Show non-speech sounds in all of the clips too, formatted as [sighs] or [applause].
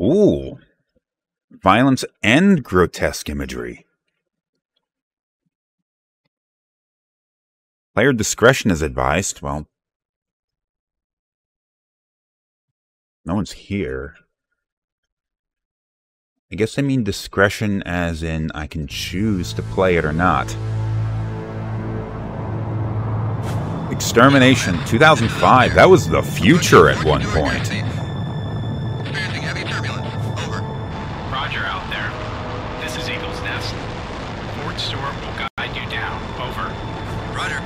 Ooh. Violence and grotesque imagery. Player discretion is advised. Well, no one's here. I guess I mean discretion as in I can choose to play it or not. Extermination 2005. That was the future at one point. Experiencing heavy turbulence. Over. Roger out there. This is Eagle's Nest. Fort Stewart will guide you down. Over. Roger.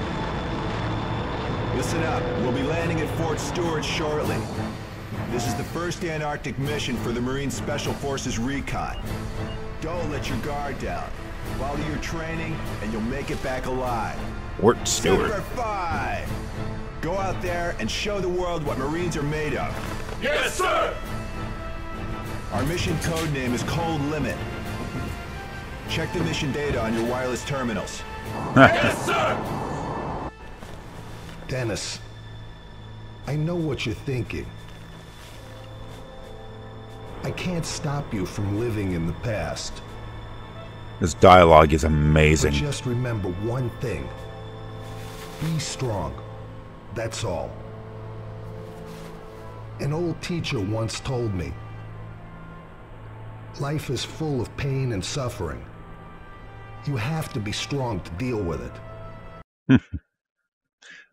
Listen up. We'll be landing at Fort Stewart shortly. This is the first Antarctic mission for the Marine Special Forces recon. Don't let your guard down. Follow your training, and you'll make it back alive. Fort Stewart. Semper Fi. Go out there and show the world what Marines are made of. Yes, sir! Our mission code name is Cold Limit. Check the mission data on your wireless terminals. Yes, sir! Dennis, I know what you're thinking. I can't stop you from living in the past. This dialogue is But amazing. just remember one thing. Be strong. That's all. An old teacher once told me, life is full of pain and suffering. You have to be strong to deal with it. [laughs]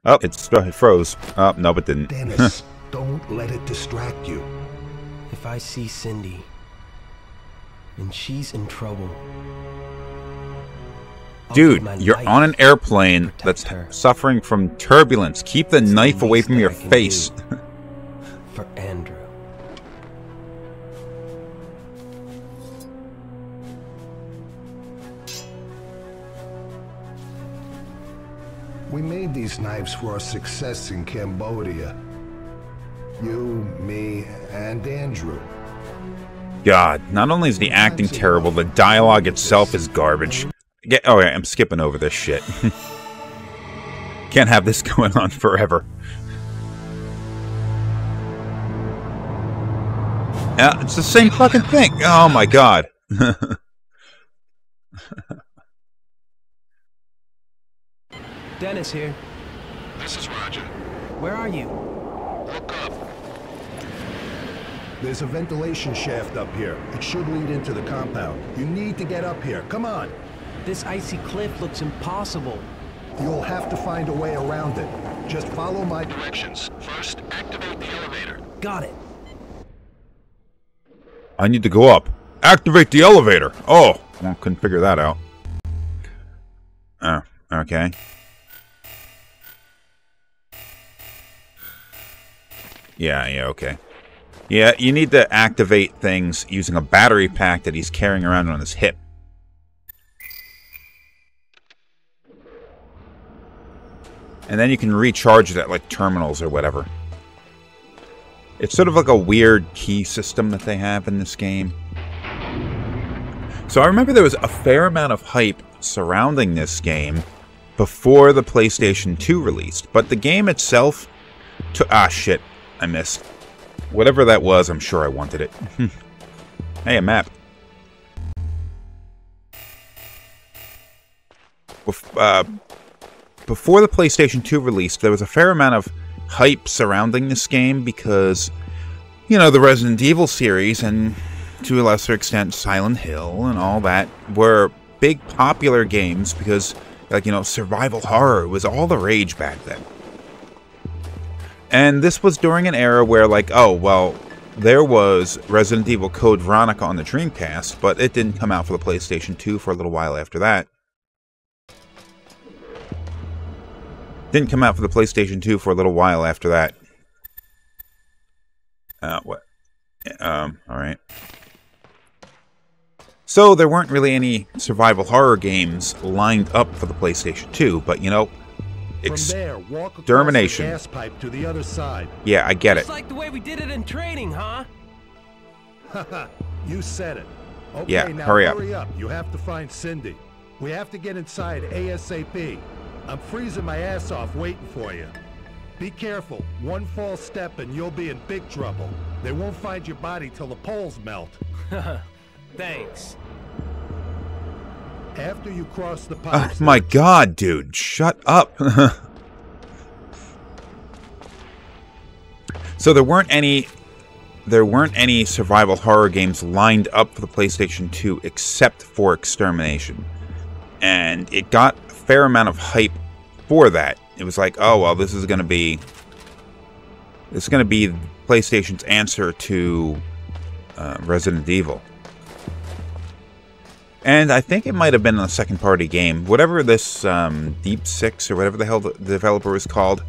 Oh, it's it froze. Oh, no, it didn't. Dennis, [laughs] don't let it distract you. If I see Cindy and she's in trouble, Dude, you're on an airplane that's her. suffering from turbulence. Keep the It's the knife away from your face. [laughs] for Andrew. We made these knives for our success in Cambodia. You, me, and Andrew. God, not only is the acting terrible, the dialogue itself is garbage. Get, oh, yeah, I'm skipping over this shit. [laughs] Can't have this [laughs] going on forever. Yeah, it's the same fucking thing. Oh my god. [laughs] Dennis here. This is Roger. Where are you? Look up. There's a ventilation shaft up here. It should lead into the compound. You need to get up here. Come on. This icy cliff looks impossible. You'll have to find a way around it. Just follow my... Directions. First, activate the elevator. Got it. I need to go up. Activate the elevator. Oh, well, couldn't figure that out. Oh, okay. Yeah, yeah, okay. Yeah, you need to activate things using a battery pack that he's carrying around on his hip. And then you can recharge it at like terminals or whatever. It's sort of like a weird key system that they have in this game. So I remember there was a fair amount of hype surrounding this game before the PlayStation 2 released, but the game itself to ah shit, I missed. Whatever that was, I'm sure I wanted it. [laughs] hey, a map. Bef- uh, before the PlayStation 2 released, there was a fair amount of hype surrounding this game because, you know, the Resident Evil series and to a lesser extent Silent Hill and all that were big popular games because, like, you know, survival horror was all the rage back then. And this was during an era where, like, oh, well, there was Resident Evil Code Veronica on the Dreamcast, but it didn't come out for the PlayStation 2 for a little while after that. Didn't come out for the PlayStation 2 for a little while after that. Uh, what? Um, alright. So there weren't really any survival horror games lined up for the PlayStation 2, but you know, From ex- there, walk across the gas pipe to the other side. yeah, I get it. It's like the way we did it in training, huh? [laughs] you said it. Okay, Yeah, now hurry up. hurry up. You have to find Cindy. We have to get inside ASAP. I'm freezing my ass off waiting for you. Be careful. One false step and you'll be in big trouble. They won't find your body till the poles melt. [laughs] Thanks. After you cross the Oh my god, dude. Shut up. [laughs] so there weren't any there weren't any survival horror games lined up for the PlayStation 2 except for Extermination. And it got a fair amount of hype for that. It was like, oh well, this is going to be this is going to be PlayStation's answer to uh, Resident Evil. And I think it might have been a second party game. Whatever this um, Deep Six or whatever the hell the developer was called,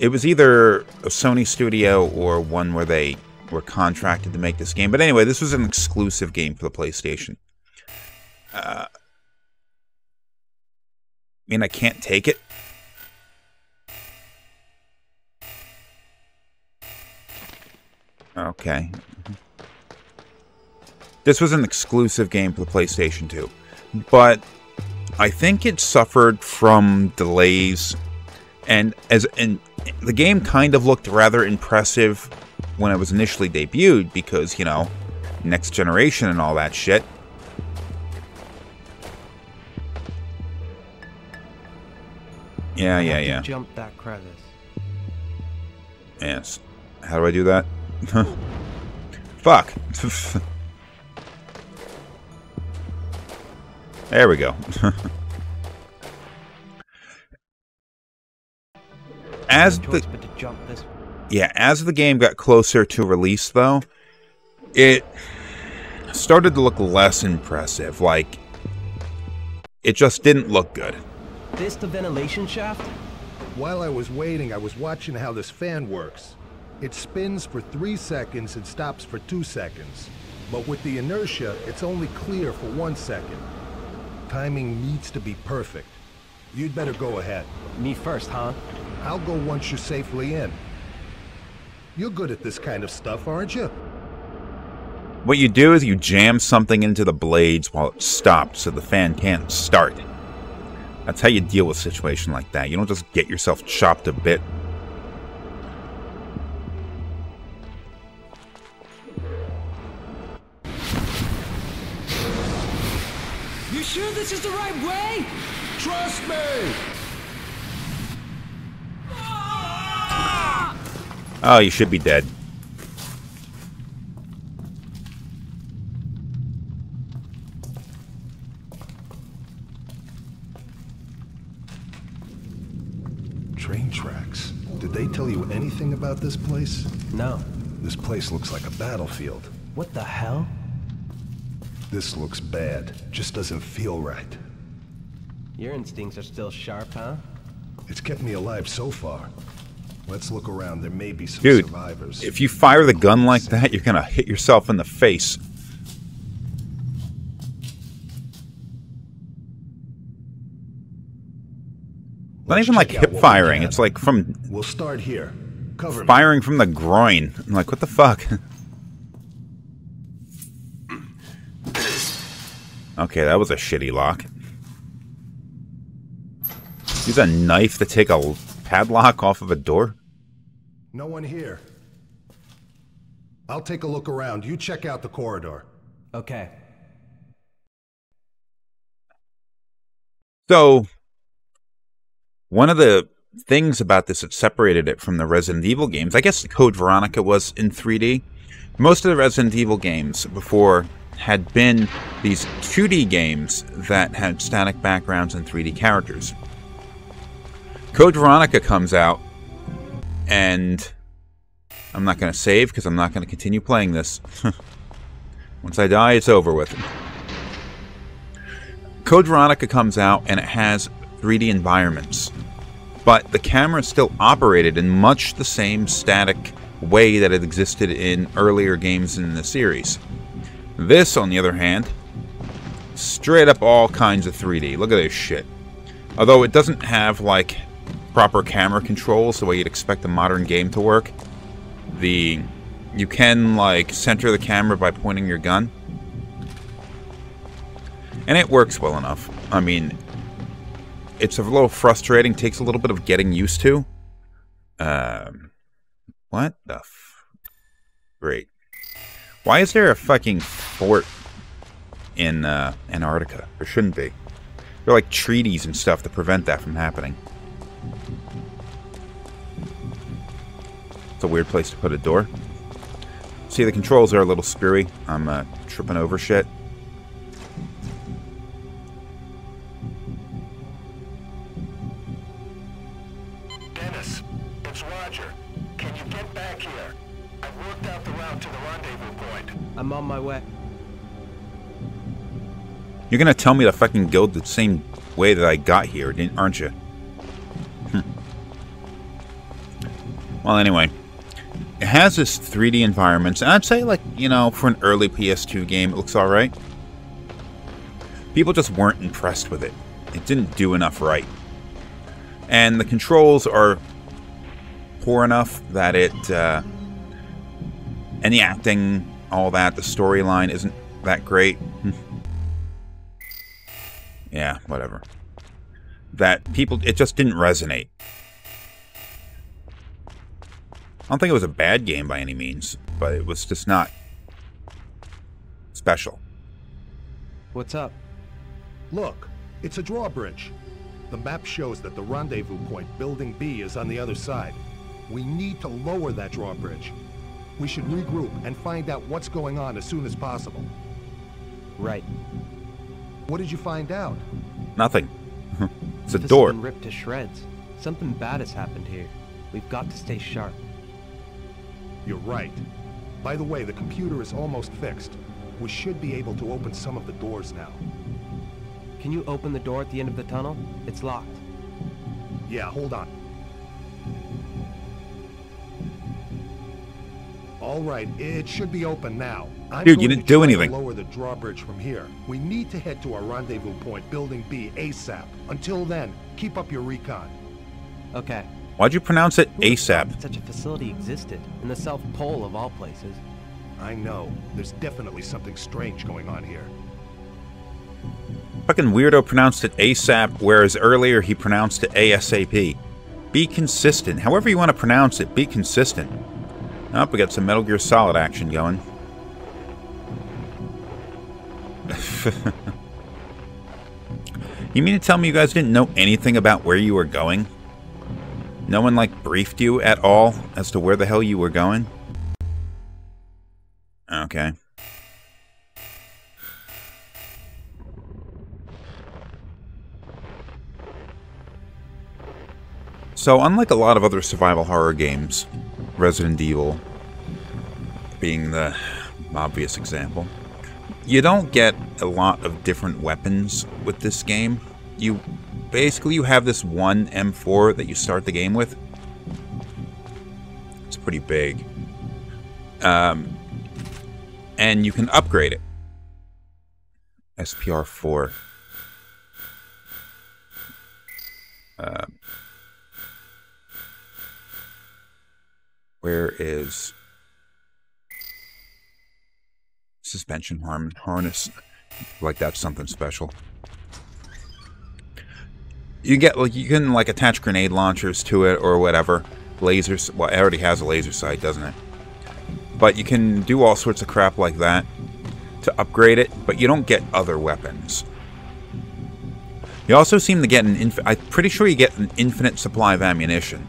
it was either a Sony studio or one where they were contracted to make this game. But anyway, this was an exclusive game for the PlayStation. Uh, I mean, I can't take it. Okay. This was an exclusive game for the PlayStation 2, but I think it suffered from delays, and as and the game kind of looked rather impressive when it was initially debuted because you know, next generation and all that shit. Yeah, yeah, yeah. Jump that crevice. Yes. How do I do that? [laughs] Fuck. [laughs] there we go. [laughs] as the choice but to jump this. yeah, as the game got closer to release though, it started to look less impressive. Like it just didn't look good. This the ventilation shaft? While I was waiting, I was watching how this fan works. It spins for three seconds and stops for two seconds. But with the inertia, it's only clear for one second. Timing needs to be perfect. You'd better go ahead. Me first, huh? I'll go once you're safely in. You're good at this kind of stuff, aren't you? What you do is you jam something into the blades while it stops so the fan can't start. That's how you deal with a situation like that. You don't just get yourself chopped a bit. Sure this is the right way? Trust me! Ah! Oh, you should be dead. Train tracks. Did they tell you anything about this place? No. This place looks like a battlefield. What the hell? This looks bad. Just doesn't feel right. Your instincts are still sharp, huh? It's kept me alive so far. Let's look around. There may be some Dude, survivors. if you fire the gun like that, you're gonna hit yourself in the face. Not Let's even like hip firing. It's like from We'll start here. Cover me. firing from the groin. I'm like, what the fuck? [laughs] okay, that was a shitty lock. Use a knife to take a padlock off of a door? No one here. I'll take a look around. You check out the corridor. Okay. So, one of the things about this that separated it from the Resident Evil games, I guess the Code Veronica was in 3D. Most of the Resident Evil games before had been these 2D games that had static backgrounds and 3D characters. Code Veronica comes out, and I'm not going to save because I'm not going to continue playing this. [laughs] Once I die, it's over with. Code Veronica comes out and it has 3D environments, but the camera still operated in much the same static way that it existed in earlier games in the series. This, on the other hand, straight up all kinds of 3D. Look at this shit. Although it doesn't have like proper camera controls the way you'd expect a modern game to work. The you can like center the camera by pointing your gun. And it works well enough. I mean, it's a little frustrating, takes a little bit of getting used to. Um, what the f- Great. Why is there a fucking fort in uh, Antarctica? There shouldn't be. There are like treaties and stuff to prevent that from happening. It's a weird place to put a door. See, the controls are a little screwy. I'm uh, tripping over shit. I'm on my way. You're gonna tell me to fucking go the same way that I got here, didn't, aren't you? Hmm. Well, anyway, it has this 3D environments, and I'd say, like, you know, for an early PS2 game, it looks alright. People just weren't impressed with it. It didn't do enough right. And the controls are poor enough that it, uh, and the acting, all that, the storyline isn't that great. Hmm. yeah, whatever. That people, it just didn't resonate. I don't think it was a bad game by any means, but it was just not special. What's up? Look, it's a drawbridge. The map shows that the rendezvous point, Building B, is on the other side. We need to lower that drawbridge. We should regroup and find out what's going on as soon as possible. Right. What did you find out? Nothing. [laughs] it's a This has door. been ripped to shreds. Something bad has happened here. We've got to stay sharp. You're right. By the way, the computer is almost fixed. We should be able to open some of the doors now. Can you open the door at the end of the tunnel? It's locked. Yeah, hold on. All right, it should be open now. I'm Dude, you didn't to do try to anything. lower the drawbridge from here. We need to head to our rendezvous point, Building B, ASAP. Until then, keep up your recon. Okay. Why'd you pronounce it Who would've thought ASAP? Such a facility existed in the South Pole of all places. I know. There's definitely something strange going on here. Fucking weirdo pronounced it ASAP, whereas earlier he pronounced it ASAP. Be consistent. However you want to pronounce it, be consistent. Oh, we got some Metal Gear Solid action going. [laughs] you mean to tell me you guys didn't know anything about where you were going? No one, like, briefed you at all as to where the hell you were going? Okay. So, unlike a lot of other survival horror games, Resident Evil being the obvious example, you don't get a lot of different weapons with this game. You basically you have this one M4 that you start the game with. It's pretty big. Um, and you can upgrade it. SPR 4. Uh, where is suspension harm harness? Like that's something special. You get like you can like attach grenade launchers to it or whatever. Lasers. Well, it already has a laser sight, doesn't it? But you can do all sorts of crap like that to upgrade it, but you don't get other weapons. You also seem to get an I'm pretty sure you get an infinite supply of ammunition.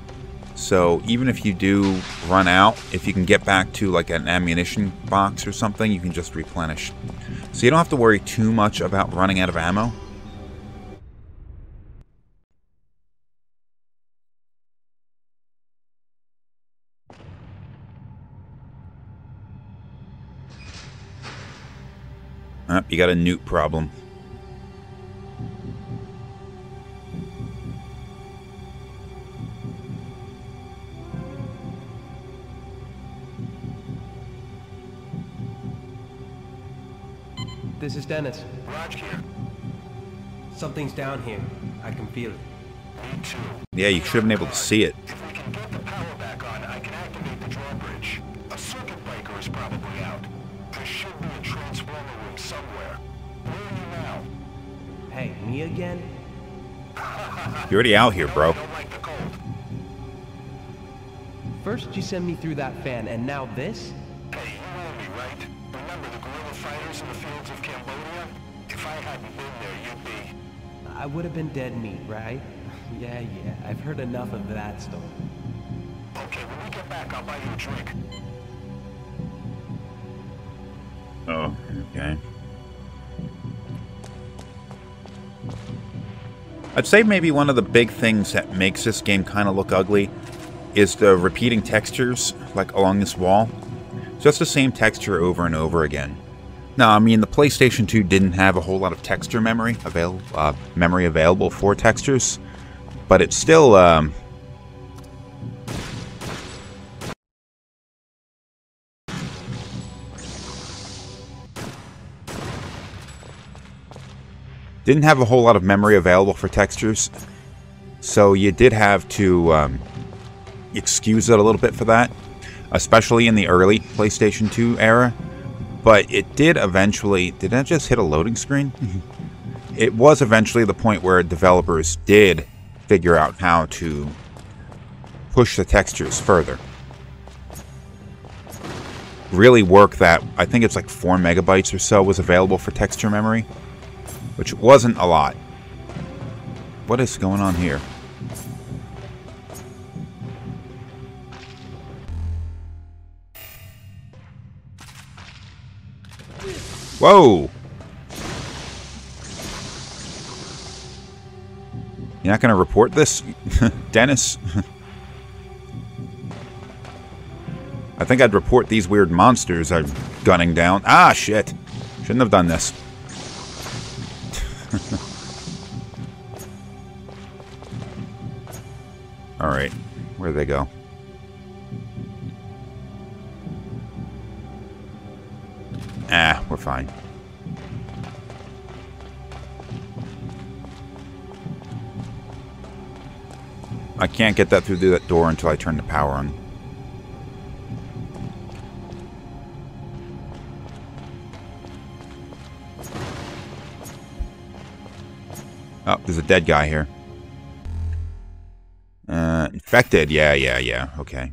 So even if you do run out, if you can get back to like an ammunition box or something, you can just replenish. So you don't have to worry too much about running out of ammo. Ah, you got a newt problem. This is Dennis. Raj here. Something's down here. I can feel it. Me too. Yeah, you should have been able to see it. If we can get the power back on, I can activate the drawbridge. A circuit breaker is probably out. There should be a transformer room somewhere. Where are you now? Hey, me again? You're already out here, bro. Don't like the cold. First you send me through that fan, and now this? Would have been dead meat, right? [laughs] yeah, yeah, I've heard enough of that story. Okay, when we get back, I'll buy you a drink. Oh, okay. I'd say maybe one of the big things that makes this game kind of look ugly is the repeating textures, like along this wall. Just the same texture over and over again. Now, I mean, the PlayStation 2 didn't have a whole lot of texture memory avail uh, memory available for textures, but it's still um, didn't have a whole lot of memory available for textures, so you did have to um, excuse it a little bit for that, especially in the early PlayStation 2 era. But it did eventually. Did that just hit a loading screen? Mm-hmm. it was eventually the point where developers did figure out how to push the textures further. Really work that. I think it's like 4 megabytes or so was available for texture memory which wasn't a lot. What is going on here? Whoa! You're not going to report this, [laughs] Dennis? [laughs] I think I'd report these weird monsters I'm gunning down. Ah, shit. Shouldn't have done this. [laughs] Alright, where'd they go? Ah, we're fine. I can't get that through that door until I turn the power on. Oh, there's a dead guy here. Uh, infected. Yeah, yeah, yeah. Okay.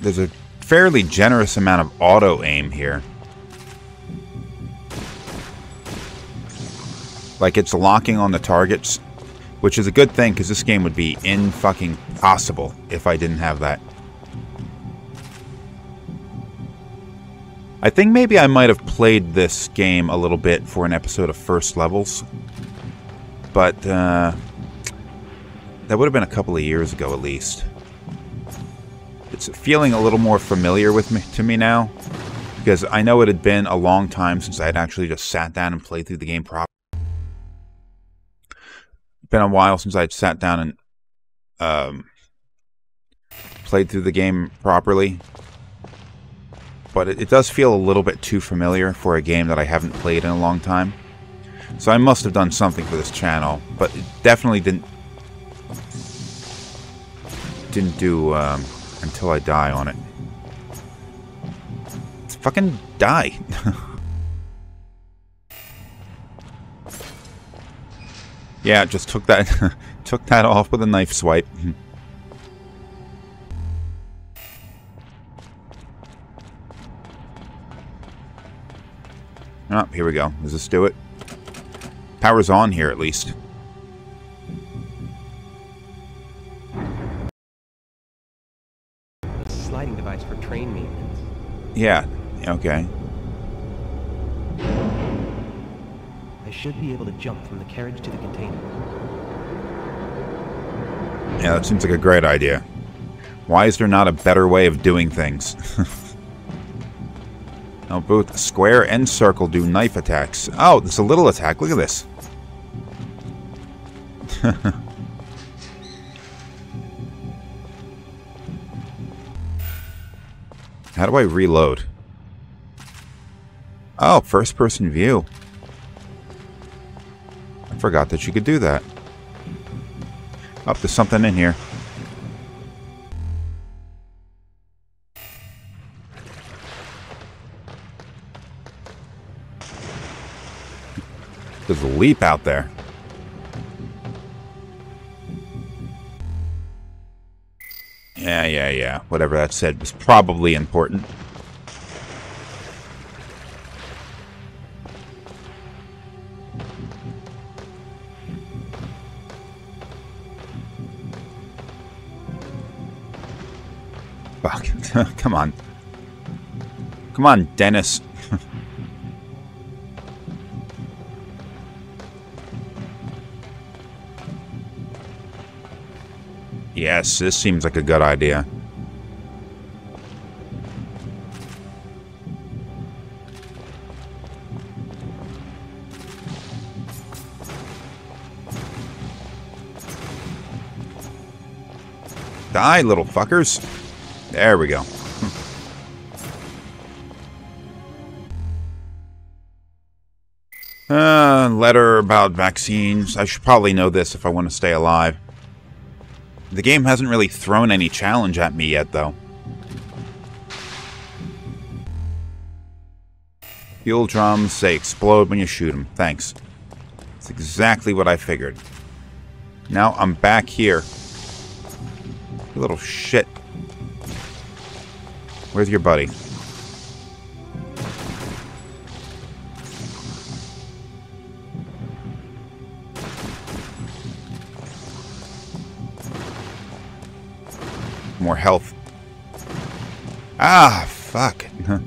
There's a fairly generous amount of auto aim here. Like it's locking on the targets, which is a good thing because this game would be in fucking possible if I didn't have that. I think maybe I might have played this game a little bit for an episode of First Levels. But, uh, that would have been a couple of years ago at least. It's feeling a little more familiar with me to me now. Because I know it had been a long time since I had actually just sat down and played through the game properly. Been a while since I'd sat down and um, played through the game properly but it, it, does feel a little bit too familiar for a game that I haven't played in a long time. So I must have done something for this channel, but it definitely didn't didn't do um, until I die on it. Let's fucking die. [laughs] yeah, just took that [laughs] took that off with a knife swipe. Oh, [laughs] here we go. Does this do it? Power's on here, at least. Train maintenance. Yeah, okay. I should be able to jump from the carriage to the container. Yeah, that seems like a great idea. Why is there not a better way of doing things? [laughs] Now both square and circle do knife attacks. Oh, there's a little attack. Look at this. [laughs] How do I reload? Oh, first person view. I forgot that you could do that. Up oh, there's something in here. There's a leap out there. Yeah, yeah, yeah. Whatever that said was probably important. Fuck. [laughs] Come on. Come on, Dennis. Yes, this seems like a good idea. Die, little fuckers. There we go. uh, letter about vaccines. I should probably know this if I want to stay alive. The game hasn't really thrown any challenge at me yet, though. Fuel drums, they explode when you shoot them. Thanks. That's exactly what I figured. Now I'm back here. You little shit. Where's your buddy? Ah, fuck. [laughs]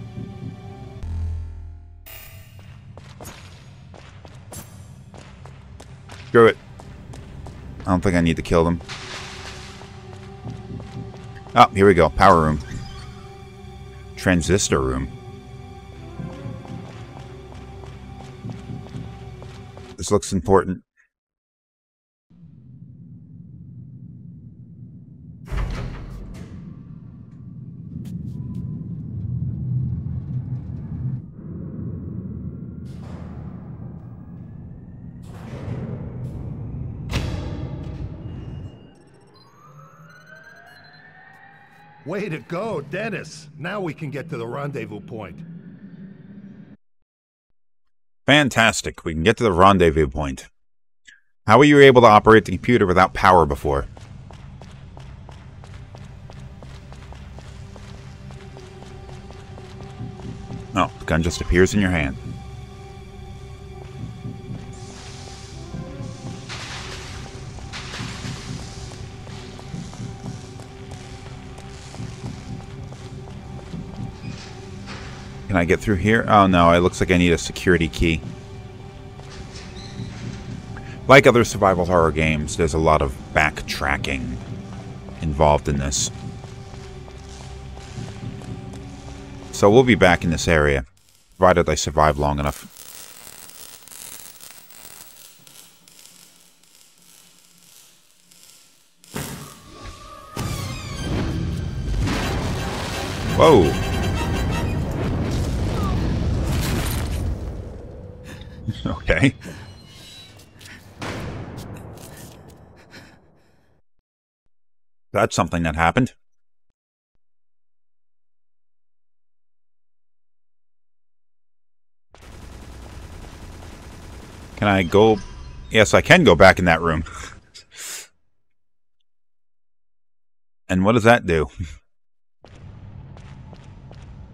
Screw it. I don't think I need to kill them. Oh, here we go. Power room. Transistor room. This looks important. Way to go, Dennis. Now we can get to the rendezvous point. Fantastic. We can get to the rendezvous point. How were you able to operate the computer without power before? Oh, the gun just appears in your hand. Can I get through here? Oh no, it looks like I need a security key. Like other survival horror games, there's a lot of backtracking involved in this. So we'll be back in this area, provided I survive long enough. That's something that happened. Can I go? Yes, I can go back in that room. and what does that do?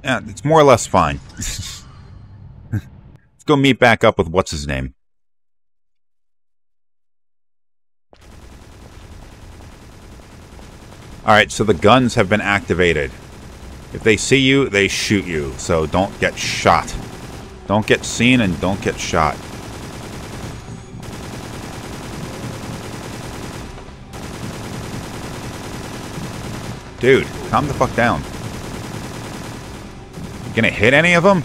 yeah, it's more or less fine. [laughs] Let's go meet back up with what's his name. Alright, so the guns have been activated. If they see you, they shoot you, so don't get shot. Don't get seen and don't get shot. Dude, calm the fuck down. You gonna hit any of them?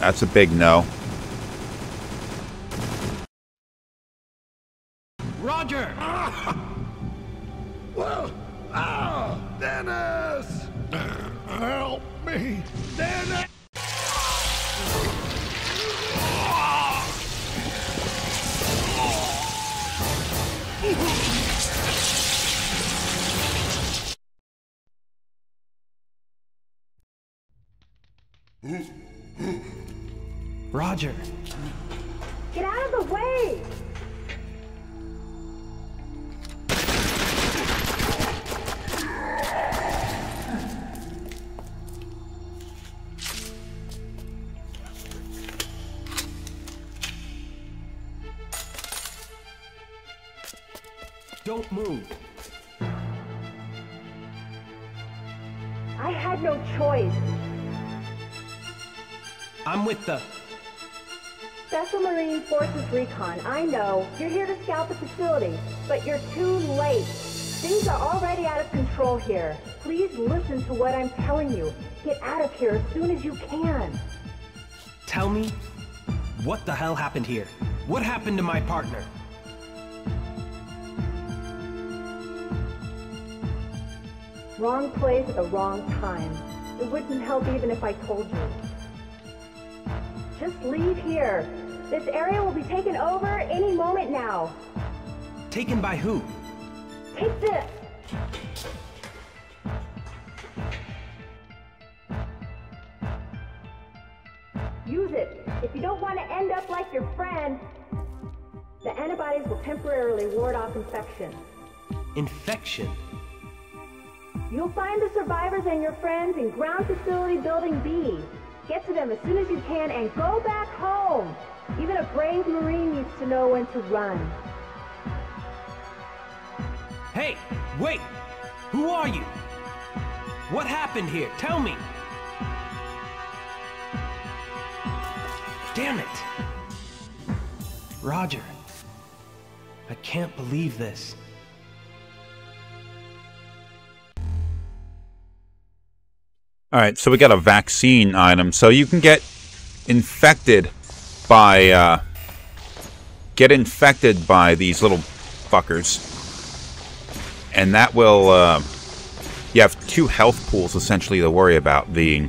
That's a big no. What the hell happened here? What happened to my partner? Wrong place at the wrong time. It wouldn't help even if I told you. Just leave here. This area will be taken over any moment now. Taken by who? Take this! Will ward off infection. Infection. You'll find the survivors and your friends in Ground Facility Building B. Get to them as soon as you can and go back home. Even a brave Marine needs to know when to run. Hey, wait! Who are you? What happened here? Tell me! Damn it! Roger. I can't believe this. All right, so we got a vaccine item. So you can get infected by uh, get infected by these little fuckers, and that will. Uh, you have two health pools essentially to worry about: the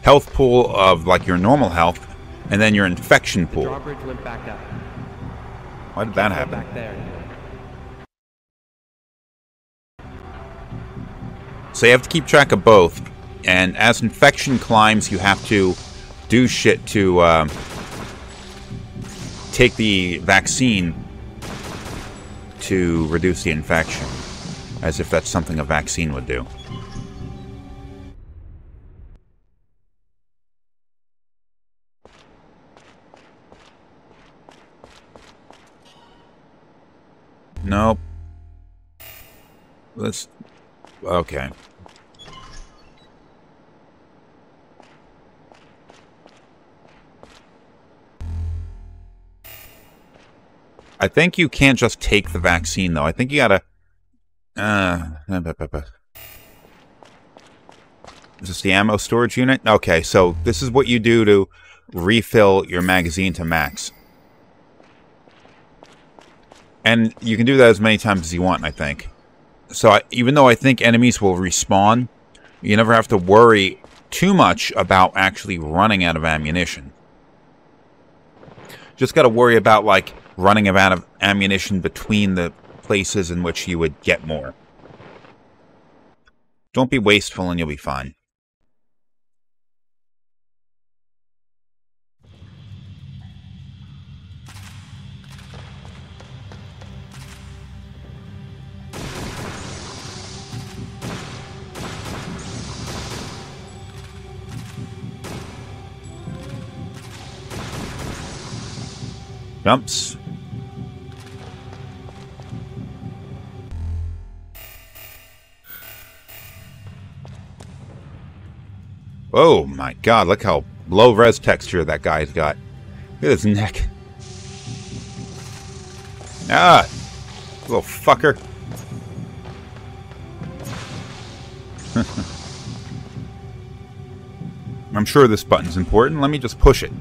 health pool of like your normal health, and then your infection pool. Drawbridge went back up. Why did that happen? So you have to keep track of both. And as infection climbs, you have to do shit to um, take the vaccine to reduce the infection. As if that's something a vaccine would do. Nope. Let's. Okay. I think you can't just take the vaccine, though. I think you gotta. Uh, is this the ammo storage unit? Okay, so this is what you do to refill your magazine to max. And you can do that as many times as you want, I think. So I, even though I think enemies will respawn, you never have to worry too much about actually running out of ammunition. Just got to worry about like running out of ammunition between the places in which you would get more. Don't be wasteful and you'll be fine. Jumps. Oh my god, look how low res texture that guy's got. Look at his neck. Ah! Little fucker. [laughs] I'm sure this button's important. Let me just push it.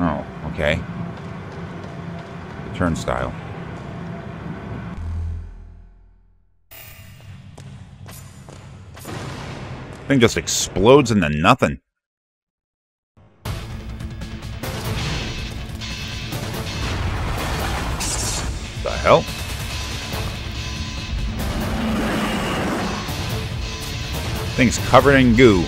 Oh, okay. The turnstile. Thing just explodes into nothing. The hell? Thing's covered in goo.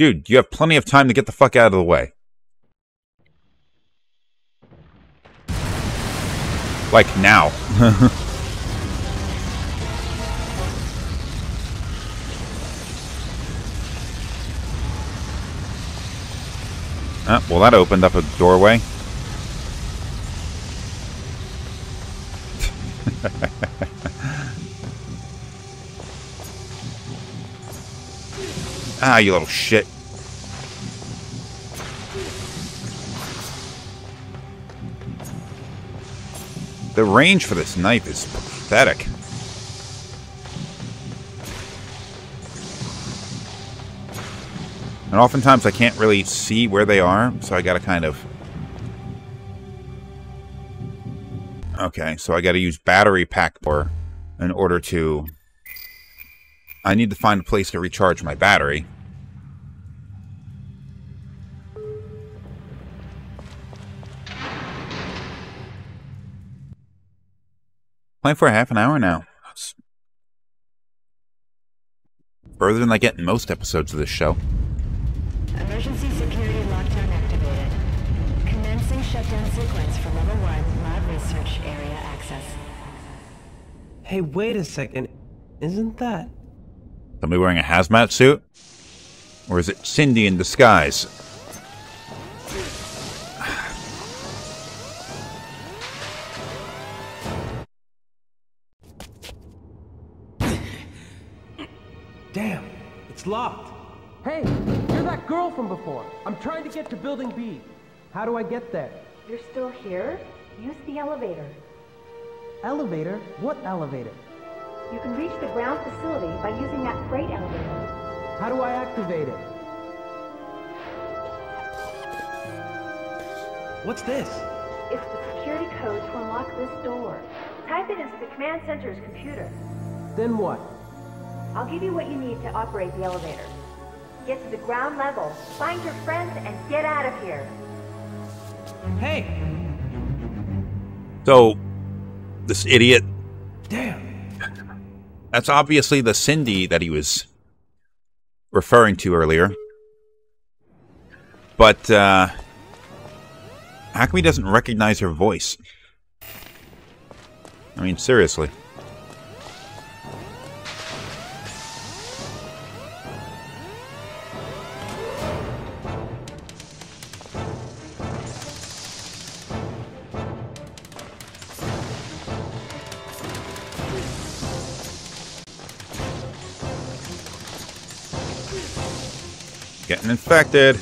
Dude, you have plenty of time to get the fuck out of the way. Like now. Ah, [laughs] well, that opened up a doorway. [laughs] ah, you little shit. The range for this knife is pathetic. And oftentimes I can't really see where they are, so I gotta kind of... Okay, so I gotta use battery pack power in order to... I need to find a place to recharge my battery. Playing for half an hour now. That's further than I get in most episodes of this show. Emergency security lockdown activated. Commencing shutdown sequence for level 1 lab research area access. Hey, wait a second. Isn't that... Somebody wearing a hazmat suit? Or is it Cindy in disguise? Damn, it's locked. Hey, you're that girl from before. I'm trying to get to Building B. How do I get there? You're still here? Use the elevator. Elevator? What elevator? You can reach the ground facility by using that freight elevator. How do I activate it? What's this? It's the security code to unlock this door. Type it into the command center's computer. Then what? I'll give you what you need to operate the elevator. Get to the ground level, find your friends, and get out of here. Hey! So, this idiot. Damn! That's obviously the Cindy that he was referring to earlier. But, uh. He doesn't recognize her voice? I mean, seriously. Infected.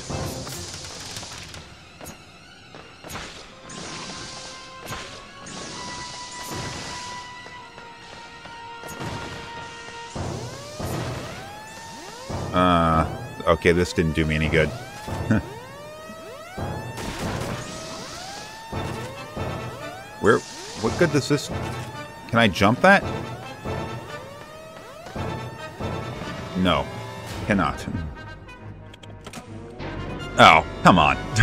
Uh, okay, this didn't do me any good. [laughs] Where, what good does this, can I jump that? No, cannot. Oh, come on. [laughs]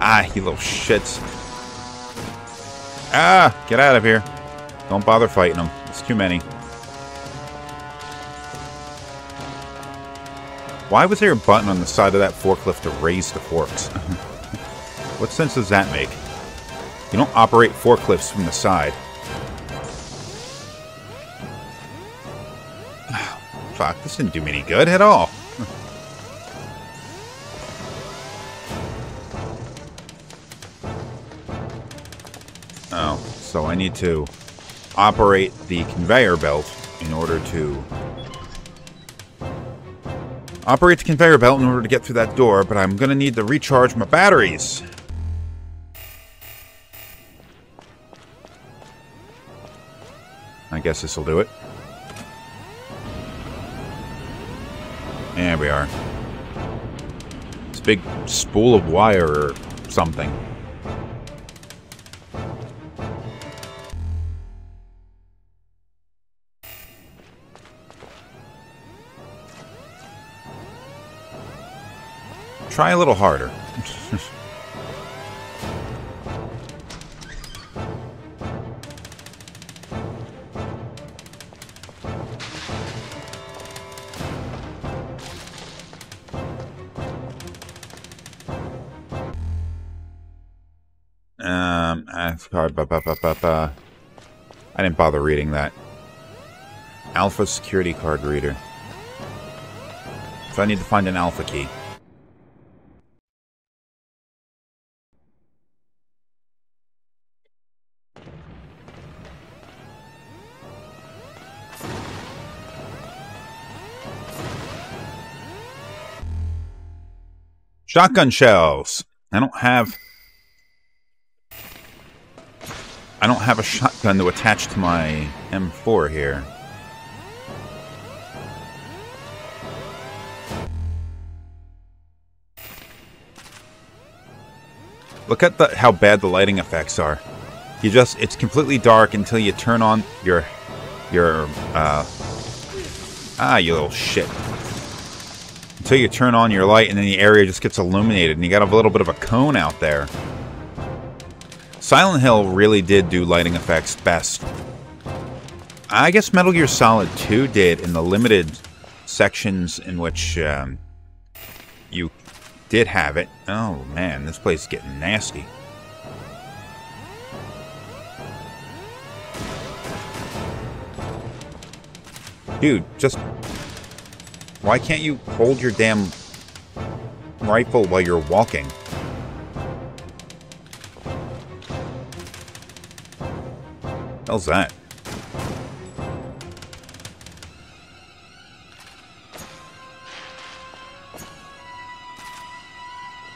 ah, you little shits. Ah, get out of here. Don't bother fighting them. It's too many. Why was there a button on the side of that forklift to raise the forks? [laughs] what sense does that make? You don't operate forklifts from the side. [sighs] Fuck, this didn't do me any good at all. Need to operate the conveyor belt in order to operate the conveyor belt in order to get through that door, but I'm gonna need to recharge my batteries. I guess this will do it. There we are. This big spool of wire or something. Try a little harder. um, I didn't bother reading that. Alpha security card reader. So I need to find an alpha key. Shotgun shells. I don't have. I don't have a shotgun to attach to my M4 here. Look at the how bad the lighting effects are. You just it's completely dark until you turn on your your uh ah you little shit. Until you turn on your light and then the area just gets illuminated and you got a little bit of a cone out there. Silent Hill really did do lighting effects best. I guess Metal Gear Solid 2 did in the limited sections in which um, you did have it. Oh man, this place is getting nasty. Dude, just why can't you hold your damn rifle while you're walking? Hell's that?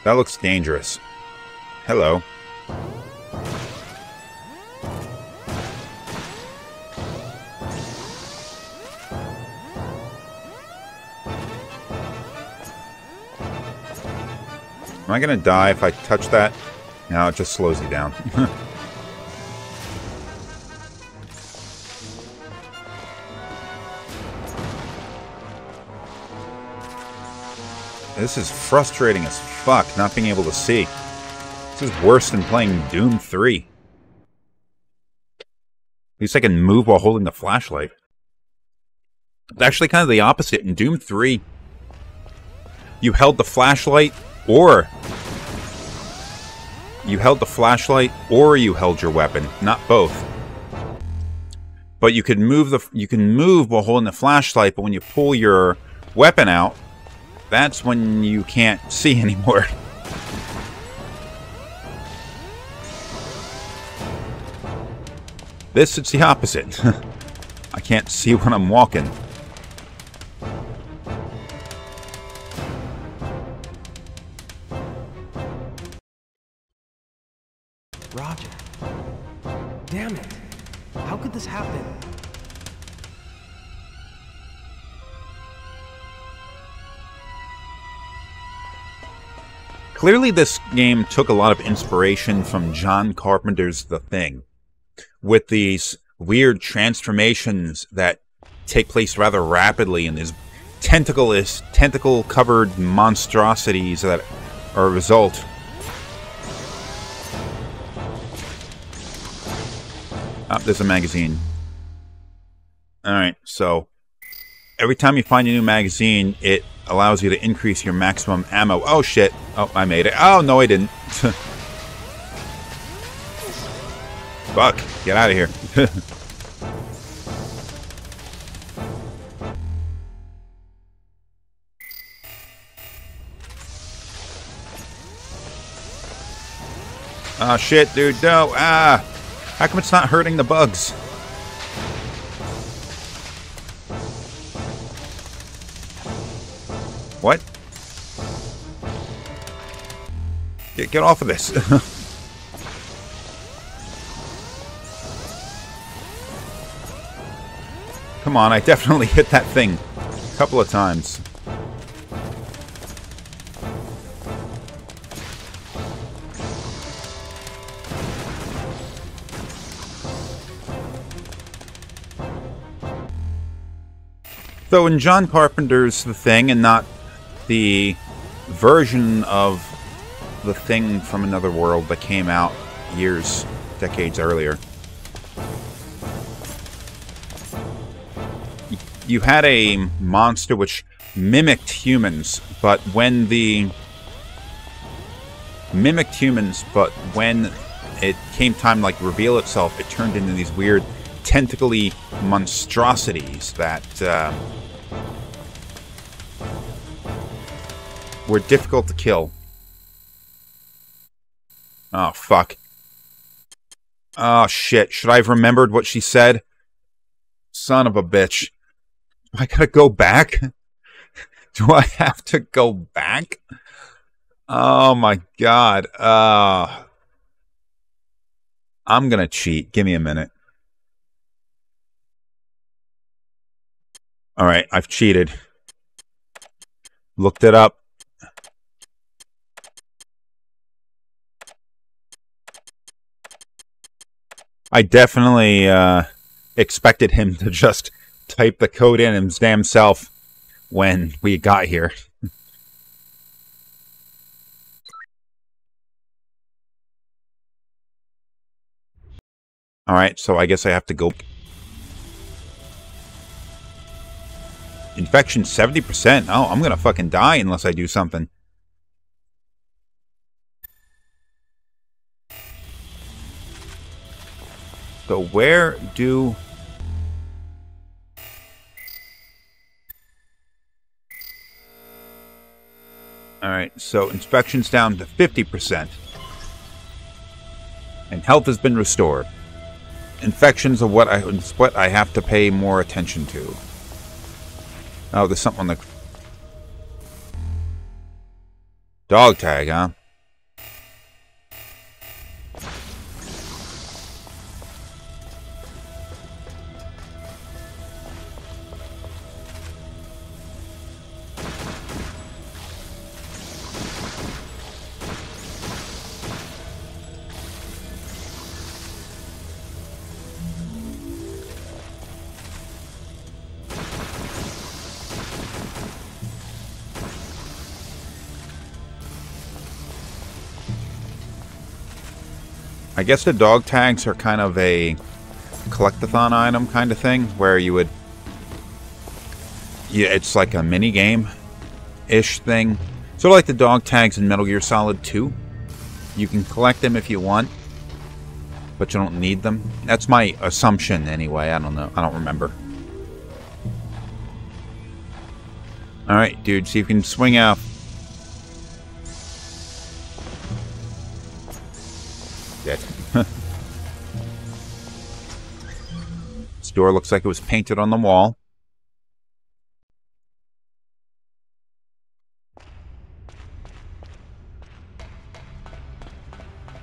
That looks dangerous. Hello. I gonna die if I touch that? No, it just slows you down. [laughs] This is frustrating as fuck, not being able to see. This is worse than playing Doom 3. At least I can move while holding the flashlight. It's actually kind of the opposite. In Doom 3, you held the flashlight or you held the flashlight or you held your weapon, not both. But you can move the you can move while holding the flashlight, but when you pull your weapon out, that's when you can't [laughs] see anymore. This, it's the opposite. [laughs] I can't see when I'm walking. Clearly, this game took a lot of inspiration from John Carpenter's The Thing, with these weird transformations that take place rather rapidly and these tentacleless, tentacle-covered monstrosities that are a result. Ah, there's a magazine. Alright, so every time you find a new magazine, it allows you to increase your maximum ammo. Oh shit. Oh, I made it. Oh, no, I didn't. [laughs] Fuck. Get out of here. oh [laughs] shit, dude. No. Ah. How come it's not hurting the bugs? What? Get, get off of this. [laughs] Come on, I definitely hit that thing a couple of times. So in John Carpenter's The Thing and not the version of the thing from another world that came out years, decades earlier. You had a monster which mimicked humans, but when the mimicked humans, but when it came time to, like reveal itself, it turned into these weird tentacly monstrosities that uh, were difficult to kill. Oh fuck. Oh shit. Should I have remembered what she said? Son of a bitch. I gotta go back? [laughs] Do I have to go back? Oh my god. Uh I'm gonna cheat. Give me a minute. Alright, I've cheated. Looked it up. I definitely uh, expected him to just type the code in his damn self when we got here. Alright, so I guess I have to go... Infection 70%? Oh, I'm gonna fucking die unless I do something. So where do... Alright, so inspection's down to 50%. And health has been restored. Infections are what I, what I have to pay more attention to. Oh, there's something on the... Dog tag, huh? I guess the dog tags are kind of a collectathon item kind of thing, where you would... Yeah, it's like a mini game ish thing. Sort of like the dog tags in Metal Gear Solid 2. You can collect them if you want, but you don't need them. That's my assumption anyway. I don't know. I don't remember. Alright, dude, so you can swing out door looks like it was painted on the wall.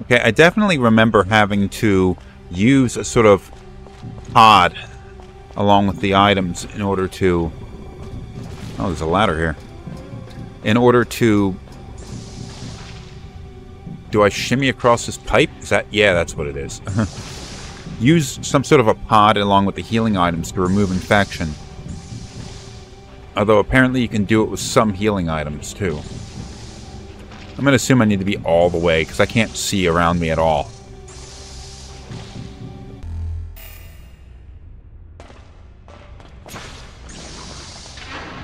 Okay, I definitely remember having to use a sort of pod along with the items in order to... Oh, there's a ladder here. In order to do I shimmy across this pipe? Is that... Yeah, that's what it is. [laughs] Use some sort of a pod along with the healing items to remove infection. Although apparently you can do it with some healing items too. I'm going to assume I need to be all the way because I can't see around me at all.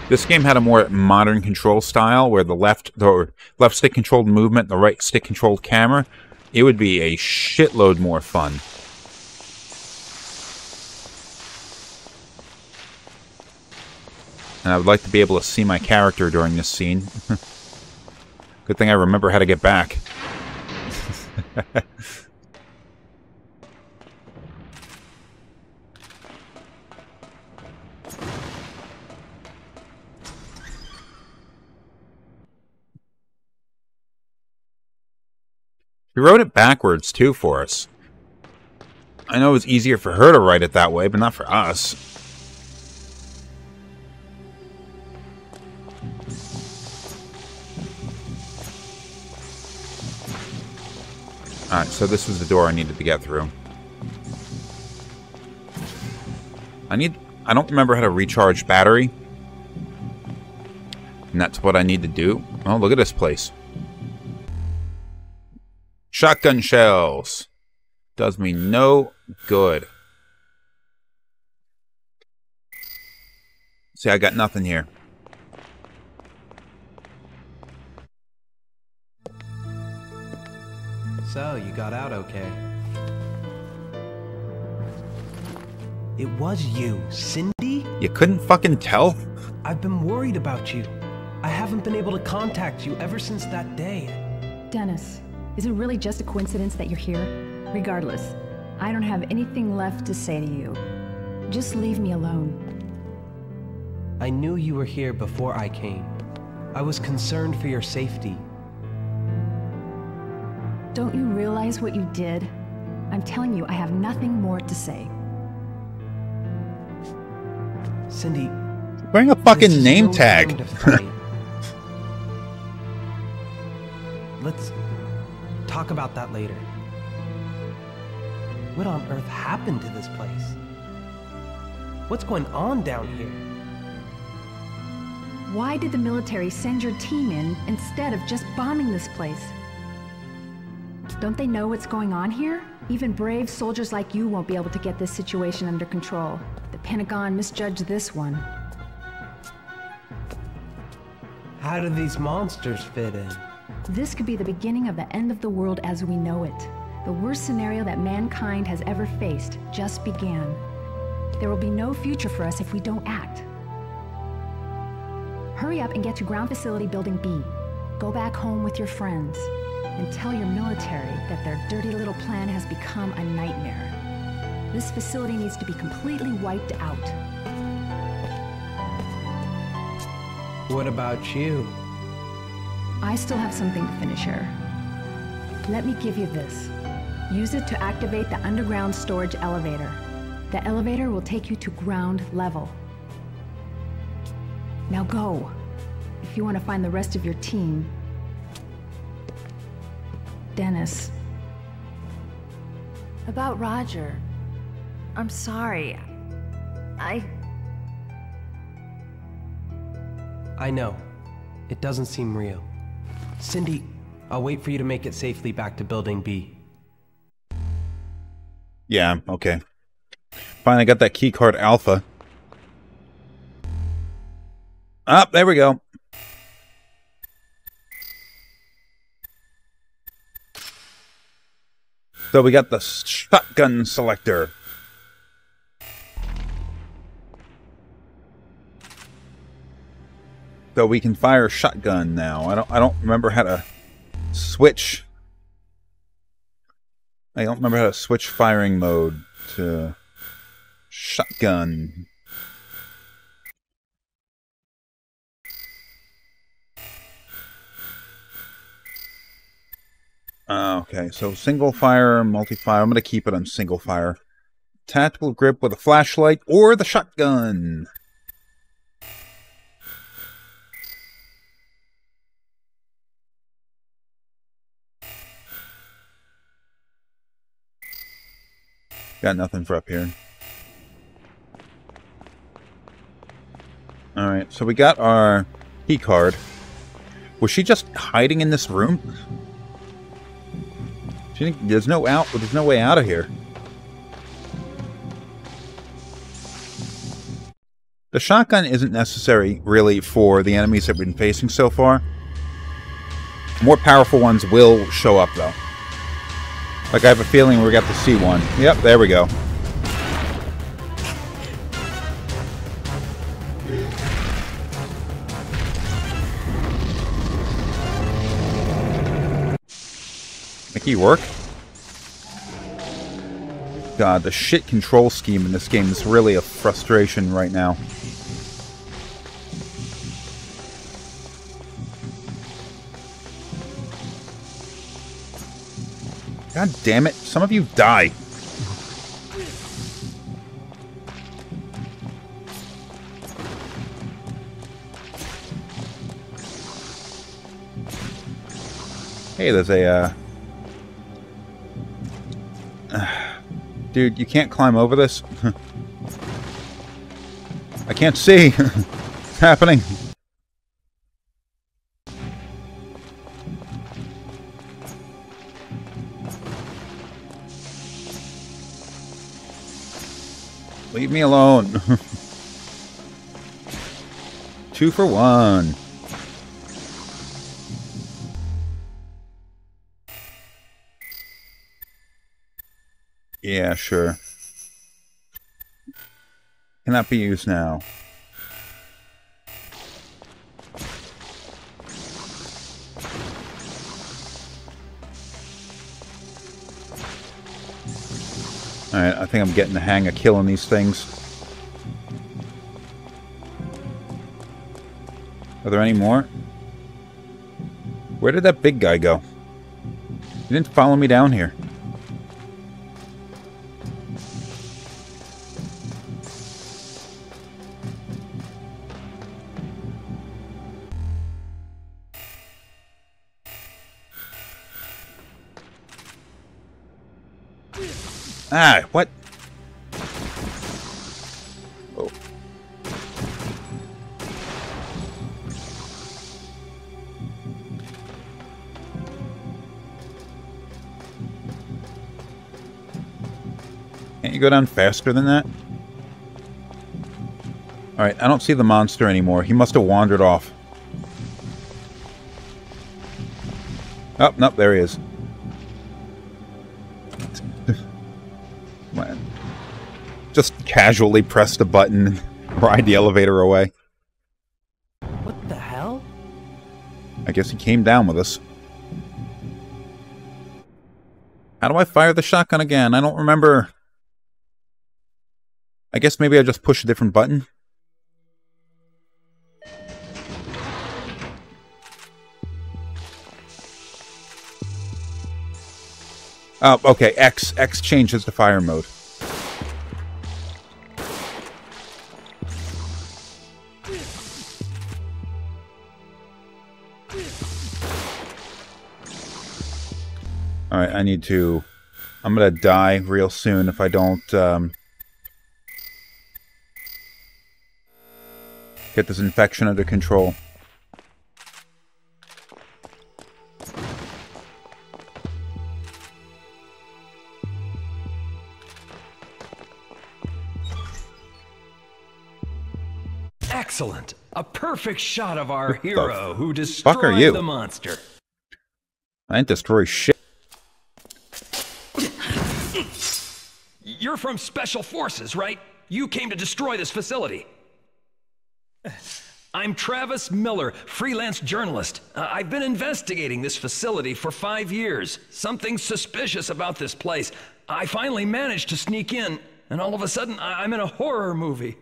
This game had a more modern control style where the left the left stick controlled movement, the right stick controlled camera. It would be a shitload more fun. And I would like to be able to see my character during this scene. [laughs] Good thing I remember how to get back. [laughs] She wrote it backwards, too, for us. I know it was easier for her to write it that way, but not for us. Alright, so this was the door I needed to get through. I need... I don't remember how to recharge battery. And that's what I need to do? Oh, look at this place. Shotgun shells. Does me no good. See, I got nothing here. So, you got out okay. It was you, Cindy? You couldn't fucking tell? I've been worried about you. I haven't been able to contact you ever since that day. Dennis, is it really just a coincidence that you're here? Regardless, I don't have anything left to say to you. Just leave me alone. I knew you were here before I came. I was concerned for your safety. Don't you realize what you did? I'm telling you, I have nothing more to say. Cindy, Wearing a fucking is name no tag. time to fight. Let's talk about that later. What on earth happened to this place? What's going on down here? Why did the military send your team in instead of just bombing this place? Don't they know what's going on here? Even brave soldiers like you won't be able to get this situation under control. The Pentagon misjudged this one. How do these monsters fit in? This could be the beginning of the end of the world as we know it. The worst scenario that mankind has ever faced just began. There will be no future for us if we don't act. Hurry up and get to Ground Facility Building B. Go back home with your friends and tell your military that their dirty little plan has become a nightmare. This facility needs to be completely wiped out. What about you? I still have something to finish here. Let me give you this. Use it to activate the underground storage elevator. The elevator will take you to ground level. Now go. If you want to find the rest of your team. Dennis. About Roger. I'm sorry. I. I know. It doesn't seem real. Cindy, I'll wait for you to make it safely back to Building B. Yeah, okay. Finally got that keycard alpha. Up, there we go. So we got the shotgun selector. So we can fire shotgun now. I don't I don't remember how to switch I don't remember how to switch firing mode to shotgun. Uh, okay, so single fire, multi fire. I'm going to keep it on single fire. Tactical grip with a flashlight or the shotgun. Got nothing for up here. Alright, so we got our key card. Was she just hiding in this room? She, there's no out. There's no way out of here. The shotgun isn't necessary, really, for the enemies that we've been facing so far. More powerful ones will show up, though. Like, I have a feeling we're got to see one. Yep, there we go. Mickey, work? God, the shit control scheme in this game is really a frustration right now. God damn it, some of you die. Hey, there's a, uh... Dude, you can't climb over this. [laughs] I can't see. [laughs] it's happening. Leave me alone. [laughs] Two for one. Yeah, sure. Cannot be used now. Alright, I think I'm getting the hang of killing these things. Are there any more? Where did that big guy go? He didn't follow me down here. Ah, what? Oh. Can't you go down faster than that? Alright, I don't see the monster anymore. He must have wandered off. Oh, nope, there he is. Casually pressed a button and ride the elevator away. What the hell? I guess he came down with us. How do I fire the shotgun again? I don't remember. I guess maybe I just push a different button. Oh, okay. X. X changes the fire mode. I need to... I'm gonna die real soon if I don't, um, Get this infection under control. Excellent. A perfect shot of our What hero who destroyed you? the monster. I didn't destroy shit. You're from Special Forces, right? You came to destroy this facility. [laughs] I'm Travis Miller, freelance journalist. Uh, I've been investigating this facility for five years. Something suspicious about this place. I finally managed to sneak in, and all of a sudden, I- I'm in a horror movie.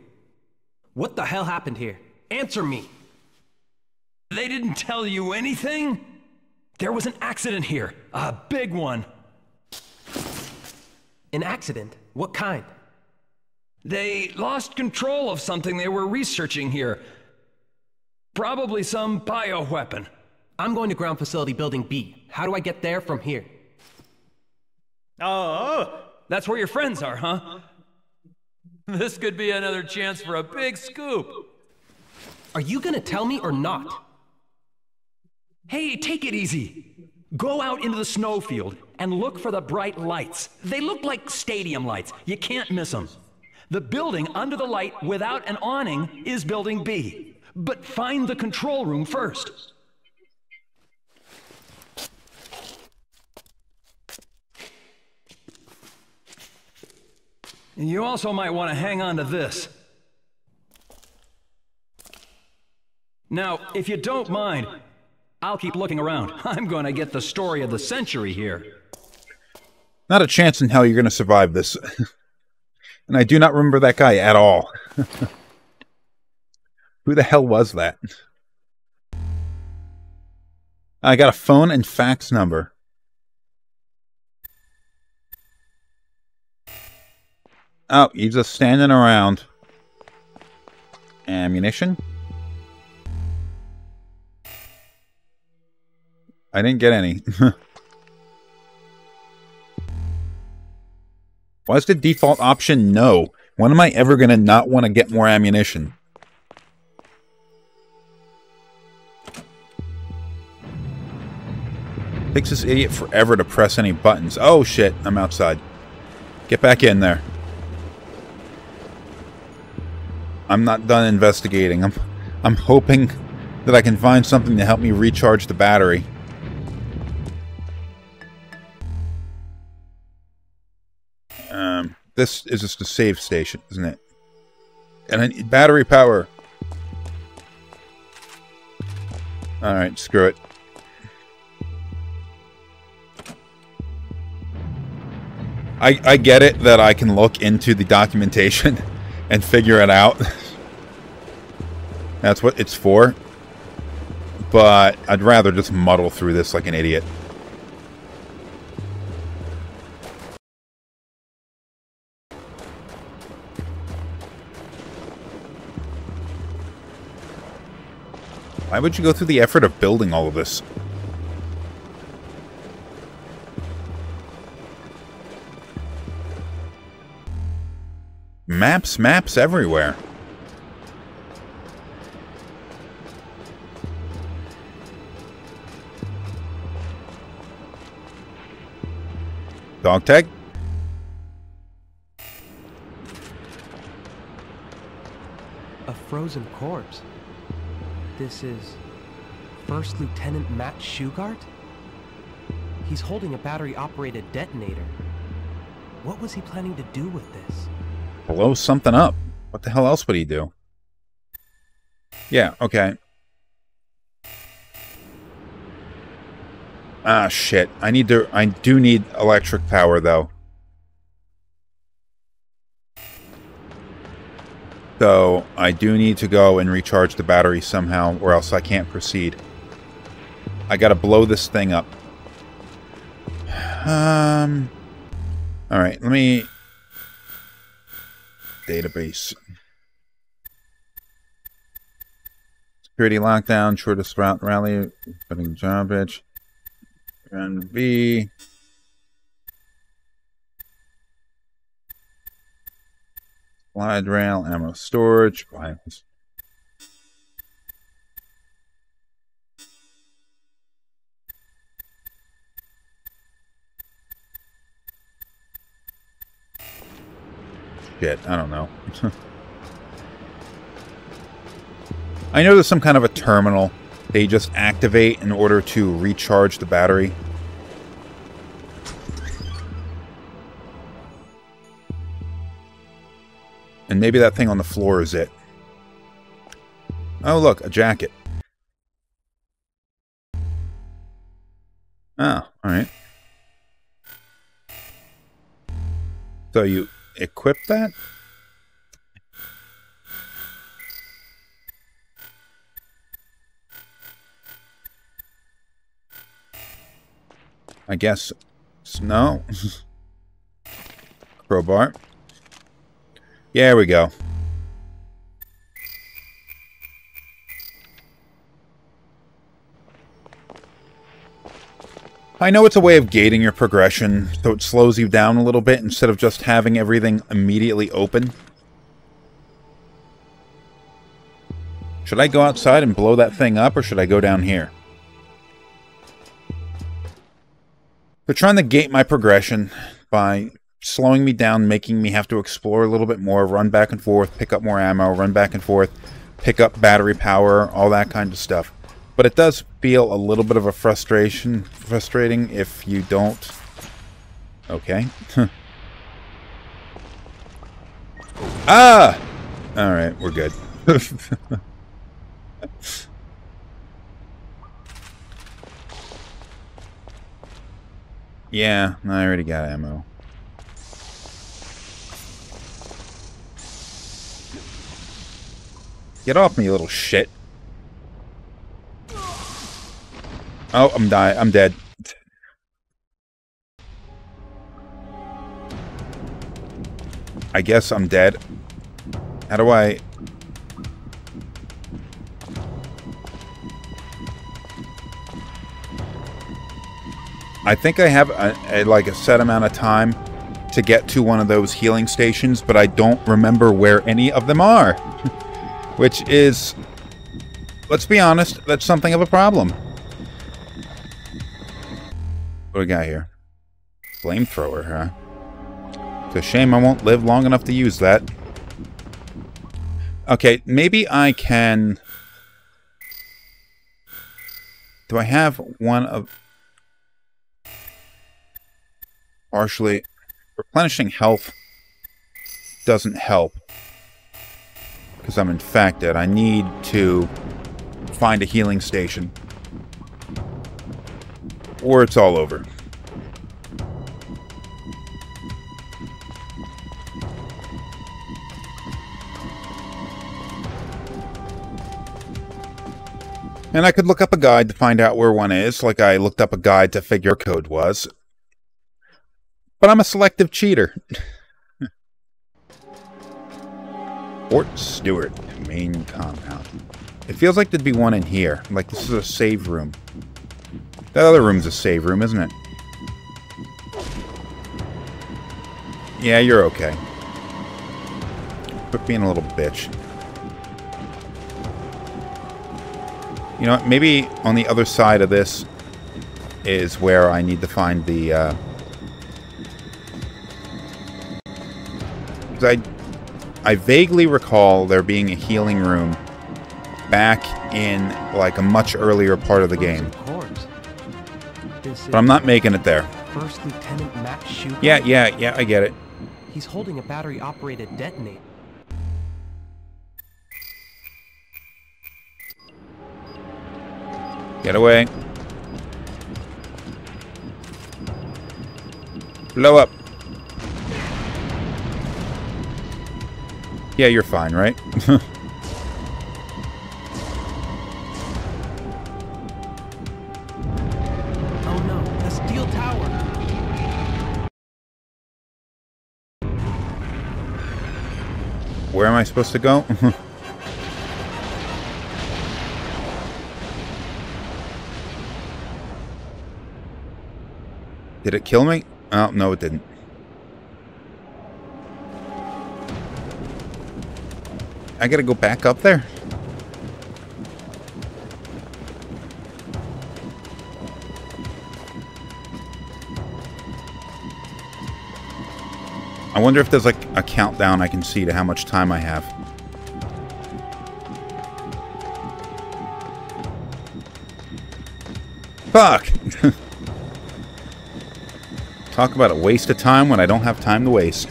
What the hell happened here? Answer me. They didn't tell you anything? There was an accident here, a big one. An accident? What kind? They lost control of something they were researching here. Probably some bioweapon. I'm going to ground facility building B. How do I get there from here? Oh, that's where your friends are, huh? This could be another chance for a big scoop. Are you gonna tell me or not? Hey, take it easy. Go out into the snowfield and look for the bright lights. They look like stadium lights. You can't miss them. The building under the light without an awning is Building B. But find the control room first. You also might want to hang on to this. Now, if you don't mind, I'll keep looking around. [laughs] I'm going to get the story of the century here. Not a chance in hell you're going to survive this. [laughs] and I do not remember that guy at all. [laughs] Who the hell was that? I got a phone and fax number. Oh, he's just standing around. Ammunition? I didn't get any. [laughs] Why is the default option no? When am I ever going to not want to get more ammunition? Takes this idiot forever to press any buttons. Oh shit, I'm outside. Get back in there. I'm not done investigating. I'm, I'm hoping that I can find something to help me recharge the battery. Um, this is just a save station, isn't it? And I need battery power. Alright, screw it. I, I get it that I can look into the documentation [laughs] and figure it out. That's what it's for. But I'd rather just muddle through this like an idiot. Why would you go through the effort of building all of this? Maps, maps everywhere. Dog tag? A frozen corpse. This is First Lieutenant Matt Shugart? He's holding a battery-operated detonator. What was he planning to do with this? Blow something up. What the hell else would he do? Yeah, okay. Ah, shit. I need to... I do need electric power, though. So, I do need to go and recharge the battery somehow, or else I can't proceed. I gotta blow this thing up. Um... Alright, let me... Database. Security lockdown, shortest route rally, putting job edge. And B. Slide rail, ammo storage, violence. Shit, I don't know. [laughs] I know there's some kind of a terminal they just activate in order to recharge the battery. And maybe that thing on the floor is it. Oh, look, a jacket. Oh, alright. So you equip that? I guess no. [laughs] Crowbar. Yeah, we go. I know it's a way of gating your progression, so it slows you down a little bit instead of just having everything immediately open. Should I go outside and blow that thing up, or should I go down here? They're trying to gate my progression by slowing me down, making me have to explore a little bit more, run back and forth, pick up more ammo, run back and forth, pick up battery power, all that kind of stuff. But it does feel a little bit of a frustration, frustrating if you don't. Okay. [laughs] ah! Alright, we're good. [laughs] yeah, I already got ammo. Get off me, you little shit. Oh, I'm dying. I'm dead. I guess I'm dead. How do I... I think I have a, a, like a set amount of time to get to one of those healing stations, but I don't remember where any of them are. [laughs] Which is, let's be honest, that's something of a problem. What do we got here? Flamethrower, huh? It's a shame I won't live long enough to use that. Okay, maybe I can... Do I have one of... Partially... Replenishing health doesn't help. Because I'm infected. I need to find a healing station. Or it's all over. And I could look up a guide to find out where one is, like I looked up a guide to figure code was. But I'm a selective cheater. [laughs] Fort Stewart, main compound. It feels like there'd be one in here. Like this is a save room. That other room's a save room, isn't it? Yeah, you're okay. Quit being a little bitch. You know what? Maybe on the other side of this is where I need to find the, uh... I, I vaguely recall there being a healing room back in, like, a much earlier part of the game. But I'm not making it there. First Lieutenant Matt Shugart? Yeah, yeah, yeah, I get it. He's holding a battery-operated detonator. Get away. Blow up. Yeah, you're fine, right? [laughs] oh no, the steel tower! Where am I supposed to go? [laughs] Did it kill me? Oh, no, it didn't. I gotta go back up there? I wonder if there's like a countdown I can see to how much time I have. Fuck! [laughs] Talk about a waste of time when I don't have time to waste.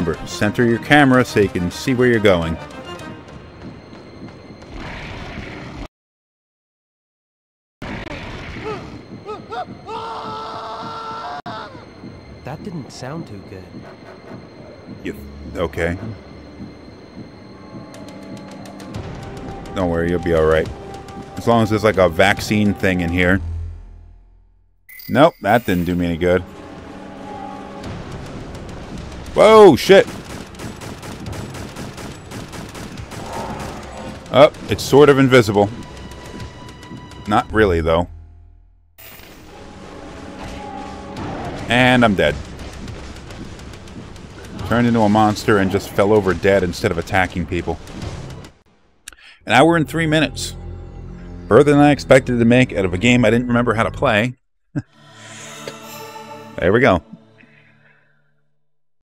Remember, center your camera so you can see where you're going. That didn't sound too good. You, okay. Don't worry, you'll be alright. As long as there's like a vaccine thing in here. Nope, that didn't do me any good. Whoa, shit! Oh, it's sort of invisible. Not really, though. And I'm dead. Turned into a monster and just fell over dead instead of attacking people. An hour and three minutes. Further than I expected to make out of a game I didn't remember how to play. [laughs] there we go.